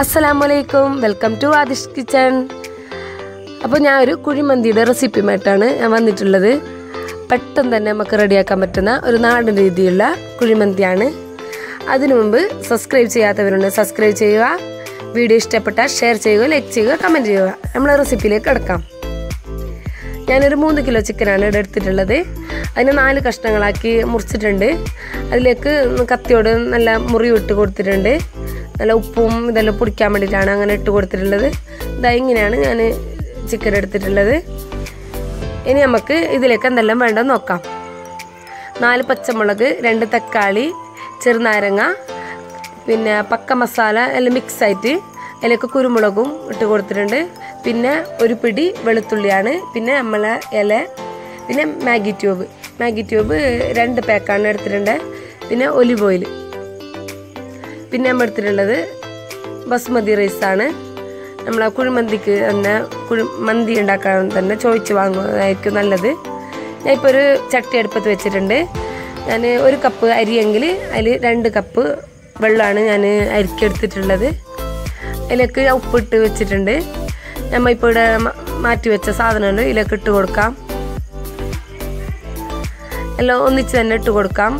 അസ്സലാമലൈക്കും. Welcome to a dish kitchen. അപ്പോൾ ഞാൻ ഒരു കുഴിമന്തിയുടെ റെസിപ്പിയുമായിട്ടാണ് ഞാൻ വന്നിട്ടുള്ളത്. പെട്ടെന്ന് തന്നെ നമുക്ക് റെഡിയാക്കാൻ പറ്റുന്ന ഒരു നാടൻ രീതിയിലുള്ള കുഴിമന്തിയാണ്. അതിനു മുമ്പ് സബ്സ്ക്രൈബ് ചെയ്യാത്തവരുണ്ട് സബ്സ്ക്രൈബ് ചെയ്യുക. വീഡിയോ ഇഷ്ടപ്പെട്ടാൽ ഷെയർ ചെയ്യുക ലൈക്ക് ചെയ്യുക കമന്റ് ചെയ്യുക. നമ്മൾ റെസിപ്പിയിലേക്ക് കിടക്കാം. ഞാനൊരു മൂന്ന് കിലോ ചിക്കനാണ് ഇവിടെ എടുത്തിട്ടുള്ളത്. അതിനെ നാല് കഷ്ണങ്ങളാക്കി മുറിച്ചിട്ടുണ്ട്. അതിലേക്ക് കത്തിയോട് നല്ല മുറി ഇട്ട് കൊടുത്തിട്ടുണ്ട്. നല്ല ഉപ്പും ഇതെല്ലാം പൊടിക്കാൻ വേണ്ടിയിട്ടാണ് അങ്ങനെ ഇട്ട് കൊടുത്തിട്ടുള്ളത്. ഇതാ ഇങ്ങനെയാണ് ഞാൻ ചിക്കൻ എടുത്തിട്ടുള്ളത്. ഇനി നമുക്ക് ഇതിലേക്ക് എന്തെല്ലാം വേണ്ടെന്ന് നോക്കാം. നാല് പച്ചമുളക് രണ്ട് തക്കാളി ചെറുനാരങ്ങ പിന്നെ പക്ക മസാല എല്ലാം മിക്സായിട്ട് അതിലേക്ക് കുരുമുളകും ഇട്ട് കൊടുത്തിട്ടുണ്ട്. പിന്നെ ഒരു പിടി വെളുത്തുള്ളിയാണ് പിന്നെ നമ്മളെ ഇല പിന്നെ മാഗി ട്യൂബ് മാഗി ട്യൂബ് രണ്ട് പാക്കാണ് എടുത്തിട്ടുണ്ട്. പിന്നെ ഒലിവ് ഓയിൽ പിന്നെ നമ്മൾ എടുത്തിട്ടുള്ളത് ബസ്മതി റൈസാണ് നമ്മൾ ആ കുഴിമന്തിക്ക് തന്നെ കുഴി മന്തി ഉണ്ടാക്കാൻ തന്നെ ചോദിച്ച് വാങ്ങുന്നതായിരിക്കും നല്ലത്. ഞാൻ ഇപ്പോൾ ഒരു ചട്ടി അടുപ്പത്ത് വെച്ചിട്ടുണ്ട്. ഞാൻ ഒരു കപ്പ് അരിയെങ്കിൽ അതിൽ രണ്ട് കപ്പ് വെള്ളമാണ് ഞാൻ അരിക്കെടുത്തിട്ടുള്ളത് അതിലേക്ക് ഉപ്പിട്ട് വെച്ചിട്ടുണ്ട്. നമ്മൾ ഇപ്പോൾ ഇവിടെ മാറ്റി വെച്ച സാധനമുണ്ട്. ഇതിലേക്ക് ഇട്ട് കൊടുക്കാം. എല്ലാം ഒന്നിച്ച് തന്നെ ഇട്ട് കൊടുക്കാം.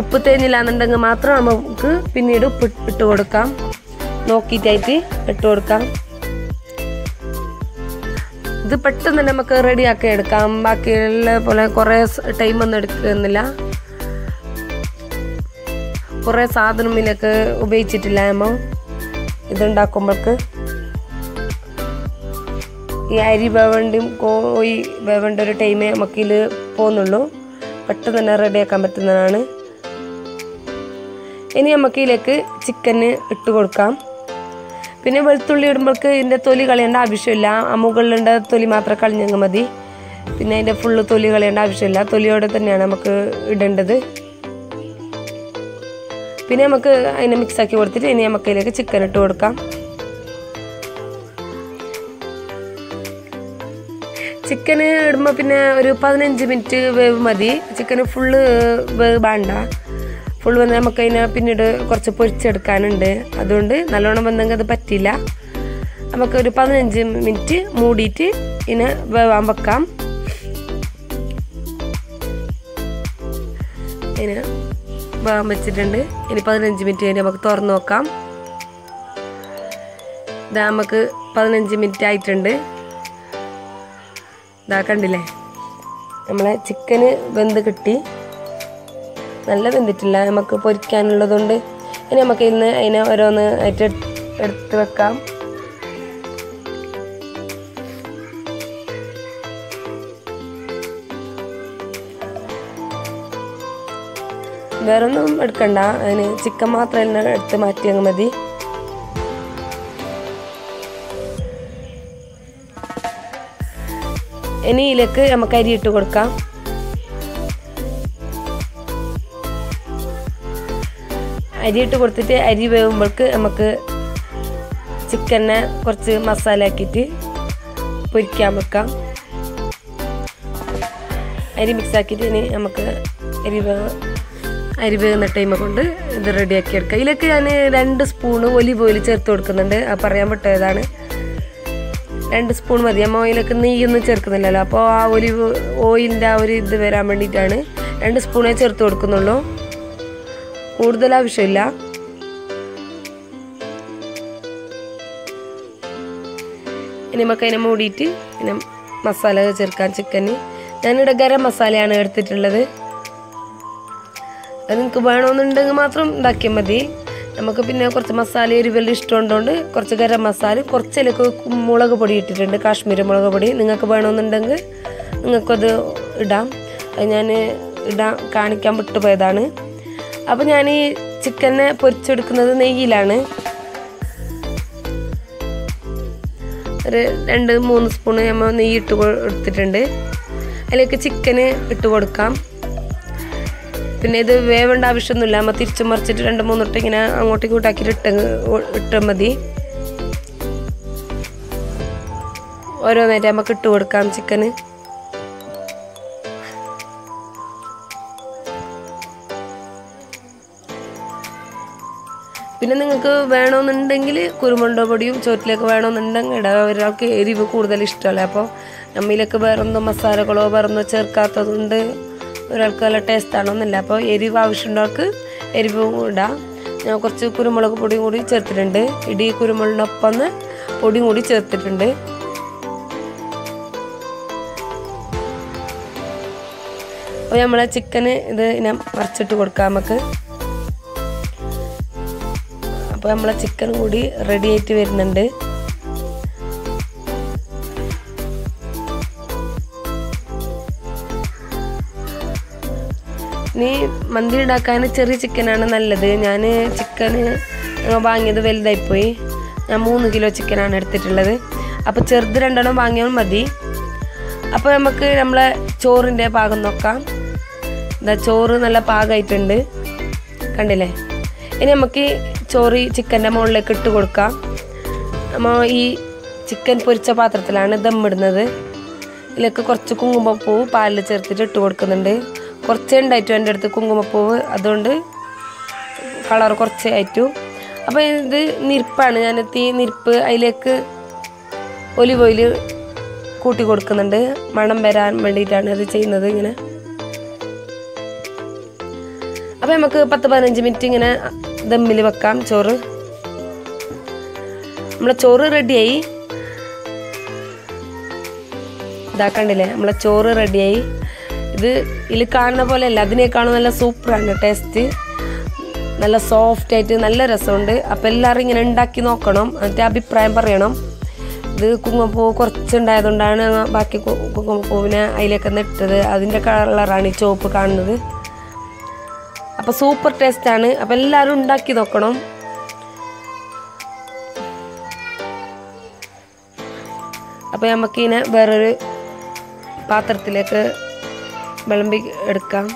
ഉപ്പ് തേഞ്ഞില്ല എന്നുണ്ടെങ്കിൽ മാത്രം നമുക്ക് പിന്നീട് ഉപ്പ് ഇട്ട് കൊടുക്കാം. നോക്കിയിട്ടായിട്ട് ഇട്ട് കൊടുക്കാം. ഇത് പെട്ടെന്ന് തന്നെ നമുക്ക് റെഡിയാക്കി എടുക്കാം. ബാക്കിയുള്ള പോലെ കുറേ ഒന്നും എടുക്കുന്നില്ല. കുറേ സാധനം ഇതിനൊക്കെ ഉപയോഗിച്ചിട്ടില്ല നമ്മൾ. ഇതുണ്ടാക്കുമ്പോൾക്ക്. ഈ അരി വേവണ്ടും കോഴി വേവേണ്ട ഒരു ടൈമേ നമുക്കിതിൽ പോകുന്നുള്ളൂ പെട്ടെന്ന് തന്നെ റെഡിയാക്കാൻ പറ്റുന്നതാണ്. ഇനി നമുക്ക് ഇതിലേക്ക് ചിക്കന് ഇട്ട് കൊടുക്കാം. പിന്നെ വെളുത്തുള്ളി ഇടുമ്പോൾക്ക് ഇതിന്റെ തൊലി കളയേണ്ട ആവശ്യമില്ല. മുകളിലുണ്ട തൊലി മാത്രം കളഞ്ഞങ്ങ് മതി. പിന്നെ അതിന്റെ ഫുള്ള് തൊലി കളയേണ്ട ആവശ്യമില്ല. തൊലിയോടെ തന്നെയാണ് നമുക്ക് ഇടേണ്ടത്. പിന്നെ നമുക്ക് അതിനെ മിക്സാക്കി കൊടുത്തിട്ട് ഇനി നമുക്ക് അതിലേക്ക് ചിക്കൻ ഇട്ട് കൊടുക്കാം. ചിക്കൻ ഇടുമ്പോൾ പിന്നെ ഒരു പതിനഞ്ച് മിനിറ്റ് വേവ് മതി. ചിക്കന് ഫുള്ള് വേവ് വേണ്ട. ഫുള്ള് വന്ന് നമുക്ക് അതിനെ പിന്നീട് കുറച്ച് പൊരിച്ചെടുക്കാനുണ്ട്. അതുകൊണ്ട് നല്ലോണം വന്നെങ്കിൽ അത് പറ്റില്ല നമുക്ക് ഒരു പതിനഞ്ച് മിനിറ്റ് മൂടിയിട്ട് ഇതിനെ വേവാൻ വെക്കാം. ഇതിന് വേവാൻ വെച്ചിട്ടുണ്ട്. ഇനി പതിനഞ്ച് മിനിറ്റ് കഴിഞ്ഞ് നമുക്ക് തുറന്ന് നോക്കാം. ഇതാ നമുക്ക് പതിനഞ്ച് മിനിറ്റ് ആയിട്ടുണ്ട്. ഇതാ കണ്ടില്ലേ? നമ്മളെ ചിക്കന് വെന്ത് കിട്ടി. നല്ല വെന്തിട്ടില്ല നമുക്ക് പൊരിക്കാനുള്ളതുകൊണ്ട് ഇനി നമുക്ക് ഇന്ന് അതിനെ ഓരോന്ന് ആയിട്ട് എടുത്ത് വെക്കാം. വേറൊന്നും എടുക്കണ്ട. അതിന് ചിക്കൻ മാത്രം എടുത്ത് മാറ്റിയാൽ മതി. ഇനി ഇതിലേക്ക് നമുക്ക് അരി ഇട്ട് കൊടുക്കാം. അരി ഇട്ട് കൊടുത്തിട്ട് അരി വേവുമ്പോൾക്ക് നമുക്ക് ചിക്കനെ കുറച്ച് മസാല ആക്കിയിട്ട് പൊരിക്കാൻ വെക്കാം. അരി മിക്സ് ആക്കിയിട്ട് ഇനി നമുക്ക് അരി അരി വേകുന്ന ടൈം കൊണ്ട് ഇത് റെഡിയാക്കി എടുക്കാം. ഇതിലേക്ക് ഞാൻ രണ്ട് സ്പൂണ് ഒലിവ് ഓയിൽ ചേർത്ത് കൊടുക്കുന്നുണ്ട്. ആ പറയാൻ വിട്ടതാണ് രണ്ട് സ്പൂൺ മതി. അമ്മ ഓയിലൊക്കെ നെയ്യൊന്നും ചേർക്കുന്നില്ലല്ലോ. അപ്പോൾ ആ ഒലിവ് ഓയിലിന്റെ ആ ഒരു ഇത് വരാൻ വേണ്ടിയിട്ടാണ് രണ്ട് സ്പൂണേ ചേർത്ത് കൊടുക്കുന്നുള്ളൂ. കൂടുതൽ ആവശ്യമില്ല. ഇനി നമുക്ക് അതിനെ മൂടിയിട്ട് പിന്നെ മസാല ചേർക്കാൻ ചിക്കന് ഞാനിവിടെ ഗരം മസാലയാണ് എടുത്തിട്ടുള്ളത്. അത് നിങ്ങൾക്ക് വേണമെന്നുണ്ടെങ്കിൽ മാത്രം ഉണ്ടാക്കിയാൽ മതി. നമുക്ക് പിന്നെ കുറച്ച് മസാല എരിവെല്ലാം ഇഷ്ടമുണ്ടോണ്ട് കുറച്ച് ഗരം മസാല കുറച്ചിലൊക്കെ മുളക് പൊടി ഇട്ടിട്ടുണ്ട് കാശ്മീരി മുളക് പൊടി. നിങ്ങൾക്ക് വേണമെന്നുണ്ടെങ്കിൽ നിങ്ങൾക്കത് ഇടാം. അത് ഞാൻ ഇടാൻ കാണിക്കാൻ വിട്ടുപോയതാണ്. അപ്പോൾ ഞാൻ ഈ ചിക്കനെ പൊരിച്ചെടുക്കുന്നത് നെയ്യിലാണ്. ഒരു രണ്ട് മൂന്ന് സ്പൂണ് നമ്മൾ നെയ്യ് ഇട്ട് കൊടുത്തിട്ടുണ്ട് അതിലേക്ക് ചിക്കന് ഇട്ട് കൊടുക്കാം. പിന്നെ ഇത് വേവേണ്ട ആവശ്യമൊന്നുമില്ല. നമ്മൾ തിരിച്ചു മറിച്ചിട്ട് രണ്ട് മൂന്നിട്ട് ഇങ്ങനെ അങ്ങോട്ടും കൂട്ടാക്കിയിട്ട് ഇട്ട് ഇട്ടാൽ മതി. ഓരോന്നായിട്ട് നമുക്ക് ഇട്ട് കൊടുക്കാം ചിക്കന്. പിന്നെ നിങ്ങൾക്ക് വേണമെന്നുണ്ടെങ്കിൽ കുരുമുളക് പൊടിയും ചോറ്റിലേക്ക് വേണമെന്നുണ്ടെങ്കിൽ ഇടാം. ഒരാൾക്ക് എരിവ് കൂടുതൽ ഇഷ്ടമല്ല? അപ്പോൾ നമ്മിലേക്ക് വേറൊന്നും മസാലകളോ വേറൊന്നോ ചേർക്കാത്തതുകൊണ്ട് ഒരാൾക്ക് നല്ല ടേസ്റ്റ് ആണോന്നില്ല. അപ്പോൾ എരിവ് ആവശ്യമുള്ളവർക്ക് എരിവും ഇടാം. ഞാൻ കുറച്ച് കുരുമുളക് പൊടിയും കൂടി ചേർത്തിട്ടുണ്ട്. ഇടി കുരുമുളകിനൊപ്പം പൊടിയും കൂടി ചേർത്തിട്ടുണ്ട്. അപ്പോൾ നമ്മളെ ചിക്കന് ഇത് ഞാൻ മറിച്ചിട്ട് കൊടുക്കാം നമുക്ക്. അപ്പോൾ നമ്മളെ ചിക്കൻ കൂടി റെഡി ആയിട്ട് വരുന്നുണ്ട്. ഇനി മന്തി ഉണ്ടാക്കാൻ ചെറിയ ചിക്കനാണ് നല്ലത്. ഞാൻ ചിക്കന് വാങ്ങിയത് വലുതായിപ്പോയി. ഞാൻ മൂന്ന് കിലോ ചിക്കനാണ് എടുത്തിട്ടുള്ളത്. അപ്പോൾ ചെറുത് രണ്ടെണ്ണം വാങ്ങിയാൽ മതി. അപ്പോൾ നമുക്ക് നമ്മളെ ചോറിന്റെ പാകം നോക്കാം. എന്താ ചോറ് നല്ല പാകമായിട്ടുണ്ട് കണ്ടില്ലേ? ഇനി നമുക്ക് ചോറ് ചിക്കന്റെ മുകളിലേക്ക് ഇട്ട് കൊടുക്കാം നമ്മൾ ഈ ചിക്കൻ പൊരിച്ച പാത്രത്തിലാണ് ദമ്മിടുന്നത് ഇതിലേക്ക് കുറച്ച് കുങ്കുമപ്പൂവ് പാലിൽ ചേർത്തിട്ട് ഇട്ട് കൊടുക്കുന്നുണ്ട്. കുറച്ചേ ഉണ്ടായിട്ടു എന്റെ അടുത്ത് കുങ്കുമപ്പൂവ് അതുകൊണ്ട് കളർ കുറച്ച് ആയിട്ടു. അപ്പോൾ ഇത് നിരിപ്പാണ്. ഞാൻ തീ നിരിപ്പ് അതിലേക്ക് ഒലിവ് ഓയിൽ കൂട്ടി കൊടുക്കുന്നുണ്ട്. മണം വരാൻ വേണ്ടിയിട്ടാണ് അത് ചെയ്യുന്നത് ഇങ്ങനെ. അപ്പോൾ നമുക്ക് പത്ത് പതിനഞ്ച് മിനിറ്റ് ഇങ്ങനെ ദമ്മിൽ വെക്കാം ചോറ്. നമ്മളെ ചോറ് റെഡിയായി. ഇതാക്കണ്ടില്ലേ നമ്മളെ ചോറ് റെഡിയായി. ഇത് ഇതിൽ കാണുന്ന പോലെ അല്ല അതിനേക്കാളും നല്ല സൂപ്പറാണ് ടേസ്റ്റ് നല്ല സോഫ്റ്റ് ആയിട്ട് നല്ല രസമുണ്ട്. അപ്പോൾ എല്ലാവരും ഇങ്ങനെ ഉണ്ടാക്കി നോക്കണം എന്നിട്ട് അഭിപ്രായം പറയണം. ഇത് കുങ്കുമപ്പൂ കുറച്ചുണ്ടായതുകൊണ്ടാണ് ബാക്കി കുങ്കുമപ്പൂവിനെ അതിലേക്ക് നെട്ടത് അതിന്റെ കളറാണ് ഈ ചുവപ്പ് കാണുന്നത്. അപ്പോൾ സൂപ്പർ ടേസ്റ്റാണ് അപ്പോൾ എല്ലാവരും ഉണ്ടാക്കി നോക്കണം. അപ്പോൾ നമുക്കിങ്ങനെ വേറൊരു പാത്രത്തിലേക്ക് വിളമ്പി എടുക്കാം.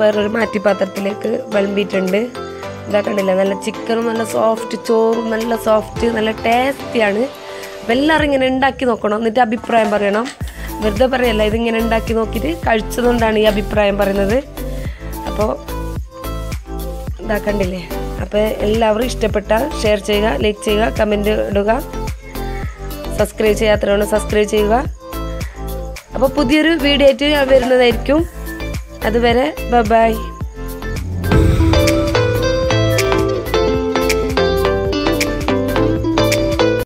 വേറൊരു മാറ്റി പാത്രത്തിലേക്ക് വിളമ്പിയിട്ടുണ്ട്. ഇതാ കണ്ടില്ലേ നല്ല ചിക്കനും നല്ല സോഫ്റ്റ് ചോറും നല്ല സോഫ്റ്റ് നല്ല ടേസ്റ്റിയാണ് അപ്പോൾ എല്ലാവരും ഇങ്ങനെ ഉണ്ടാക്കി നോക്കണം. എന്നിട്ട് അഭിപ്രായം പറയണം. വെറുതെ പറയല്ല ഇതിങ്ങനെ ഉണ്ടാക്കി നോക്കിയിട്ട് കഴിച്ചതുകൊണ്ടാണ് ഈ അഭിപ്രായം പറയുന്നത്. അപ്പോൾ ഇതാ കണ്ടില്ലേ അപ്പോൾ എല്ലാവരും ഇഷ്ടപ്പെട്ടാൽ ഷെയർ ചെയ്യുക ലൈക്ക് ചെയ്യുക കമന്റ് ഇടുക. സബ്സ്ക്രൈബ് ചെയ്യാത്തവരാണ് സബ്സ്ക്രൈബ് ചെയ്യുക. അപ്പോൾ പുതിയൊരു വീഡിയോ ആയിട്ട് വരുന്നതായിരിക്കും. അതുവരെ ബൈ